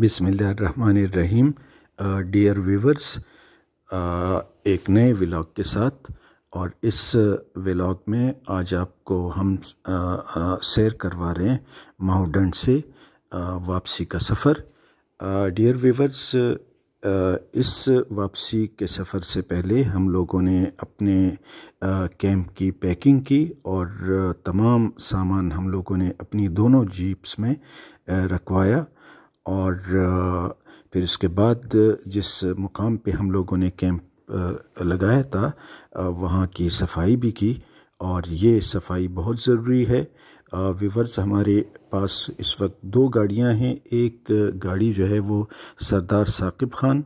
बिसमीम dear viewers एक नए व्लॉग के साथ और इस व्लॉग में आज आपको हम शेयर करवा रहे हैं माउडन से आ, वापसी का सफ़र। डियर व्यूवर्स इस वापसी के सफ़र से पहले हम लोगों ने अपने कैंप की पैकिंग की और तमाम सामान हम लोगों ने अपनी दोनों जीप्स में रखवाया। और फिर उसके बाद जिस मुकाम पे हम लोगों ने कैंप लगाया था वहाँ की सफ़ाई भी की और ये सफ़ाई बहुत ज़रूरी है। विवर्स हमारे पास इस वक्त दो गाड़ियाँ हैं, एक गाड़ी जो है वो सरदार साकिब ख़ान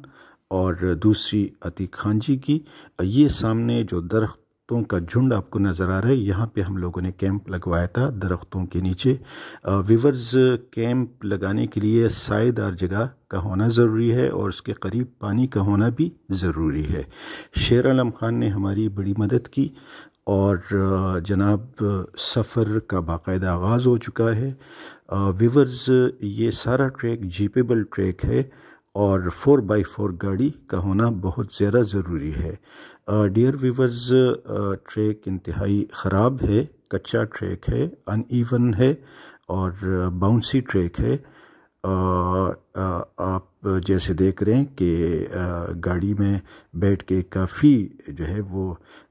और दूसरी अतीक खान जी की। ये सामने जो दरख्त दरख्तों का झुंड आपको नज़र आ रहा है। यहाँ पे हम लोगों ने कैंप लगवाया था दरख्तों के नीचे। विवर्स कैंप लगाने के लिए सायेदार जगह का होना ज़रूरी है और उसके करीब पानी का होना भी ज़रूरी है। शेर आलम ख़ान ने हमारी बड़ी मदद की और जनाब सफ़र का बाकायदा आगाज़ हो चुका है। विवर्स ये सारा ट्रैक जीपेबल ट्रैक है। और फोर बाई फोर गाड़ी का होना बहुत ज़्यादा ज़रूरी है। डियर वीवर्स ट्रैक इंतहाई ख़राब है कच्चा ट्रैक है अनइवन है और बाउंसी ट्रैक है। आ, आ, आप जैसे देख रहे हैं कि गाड़ी में बैठ के काफ़ी जो है वो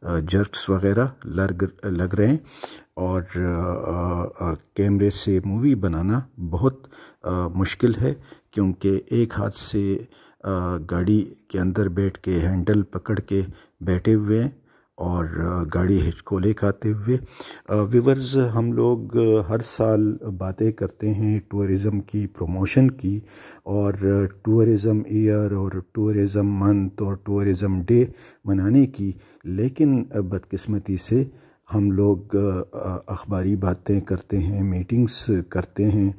जर्क्स वगैरह लग लग रहे हैं और कैमरे से मूवी बनाना बहुत आ, मुश्किल है। क्योंकि एक हाथ से गाड़ी के अंदर बैठ के, हैंडल पकड़ के बैठे हुए हैं और गाड़ी हिचकोले खाते हुए। विवर्स हम लोग हर साल बातें करते हैं टूरिज़म की, प्रमोशन की और टूरिज़म ईयर और टूरिज़म मंथ और टूरिज़म डे मनाने की, लेकिन बदकिस्मती से हम लोग अखबारी बातें करते हैं मीटिंग्स करते हैं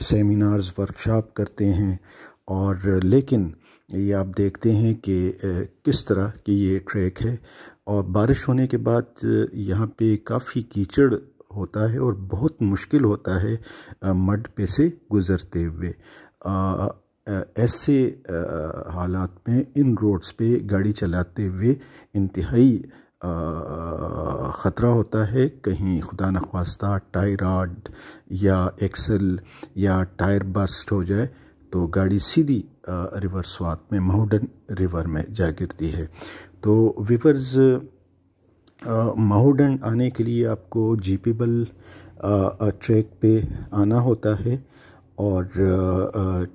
सेमिनार्स वर्कशॉप करते हैं और लेकिन ये आप देखते हैं कि किस तरह की ये ट्रैक है और बारिश होने के बाद यहाँ पे काफ़ी कीचड़ होता है और बहुत मुश्किल होता है मड पे से गुज़रते हुए। ऐसे हालात में इन रोड्स पे गाड़ी चलाते हुए इंतहाई ख़तरा होता है, कहीं खुदा नख्वास्ता टायराड या एक्सल या टायर बर्स्ट हो जाए तो गाड़ी सीधी रिवर स्वात में माउडन रिवर में जा गिरती है। तो विवर्स माउडन आने के लिए आपको जीपीबल ट्रैक पे आना होता है और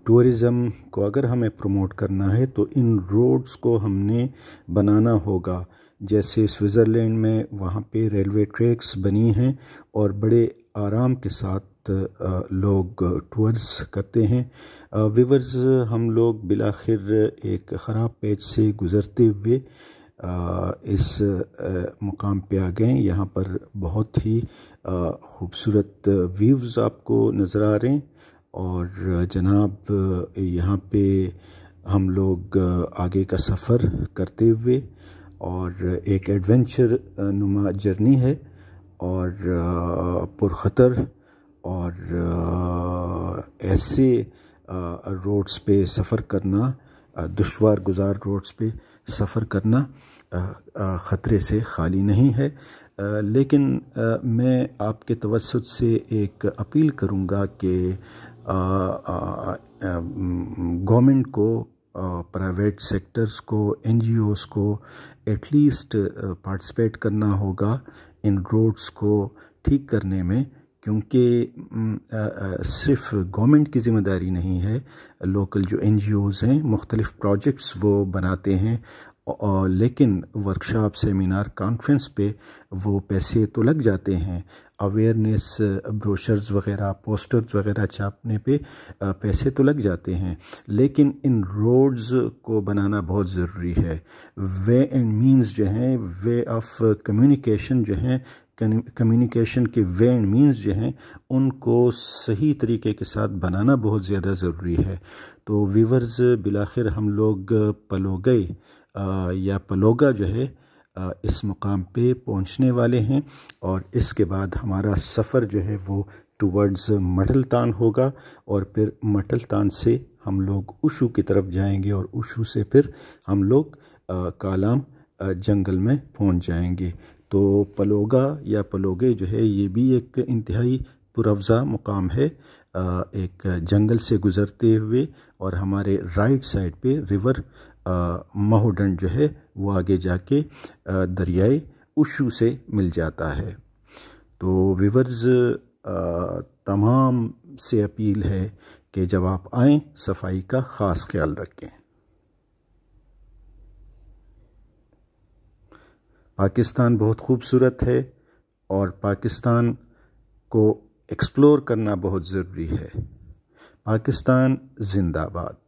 टूरिज़म को अगर हमें प्रमोट करना है तो इन रोड्स को हमने बनाना होगा। जैसे स्विट्ज़रलैंड में वहाँ पे रेलवे ट्रैक्स बनी हैं और बड़े आराम के साथ लोग टूर्स करते हैं। विवर्स हम लोग बिलाखिर एक ख़राब पेज से गुज़रते हुए इस मुकाम पे आ गए। यहाँ पर बहुत ही खूबसूरत व्यूज़ आपको नज़र आ रहे हैं और जनाब, यहाँ पे हम लोग आगे का सफ़र करते हुए और एक एडवेंचर नुमा जर्नी है और पुरखतर और ऐसे रोड्स पे सफ़र करना दुशवार गुजार रोड्स पे सफ़र करना ख़तरे से ख़ाली नहीं है। लेकिन मैं आपके तवसत से एक अपील करूँगा कि गवर्नमेंट को प्राइवेट सेक्टर्स को एन को एटलीस्ट पार्टिसिपेट करना होगा इन रोड्स को ठीक करने में, क्योंकि सिर्फ़ गवर्नमेंट की ज़िम्मेदारी नहीं है लोकल जो एन हैं, मुख्तलिफ़ प्रोजेक्ट्स वो बनाते हैं और लेकिन वर्कशॉप सेमिनार कॉन्फ्रेंस पे वो पैसे तो लग जाते हैं। अवेयरनेस ब्रोशर्स वगैरह पोस्टर्स वगैरह छापने पे पैसे तो लग जाते हैं। लेकिन इन रोड्स को बनाना बहुत ज़रूरी है। वे एंड मींस जो हैं वे ऑफ़ कम्युनिकेशन जो हैं कम्युनिकेशन के वे एंड मीन्स जो हैं, उनको सही तरीके के साथ बनाना बहुत ज़्यादा ज़रूरी है। तो वीवर्स बिलाखिर हम लोग पलोगई या पलोगा जो है इस मुकाम पे पहुँचने वाले हैं और इसके बाद हमारा सफ़र जो है वो टूवर्ड्स मटलतान होगा और फिर मटलतान से हम लोग उशू की तरफ़ जाएँगे और उशू से फिर हम लोग कालाम जंगल में पहुँच जाएँगे। तो पलोगा या पलोगे जो है, ये भी एक इंतहाई पुरवज़ा मुकाम है एक जंगल से गुज़रते हुए और हमारे राइट साइड पे रिवर महोडन जो है, वो आगे जाके दरियाए उशू से मिल जाता है। तो विवर्स तमाम से अपील है कि जब आप आएँ, सफ़ाई का ख़ास ख्याल रखें। पाकिस्तान बहुत खूबसूरत है और पाकिस्तान को एक्सप्लोर करना बहुत ज़रूरी है। पाकिस्तान जिंदाबाद।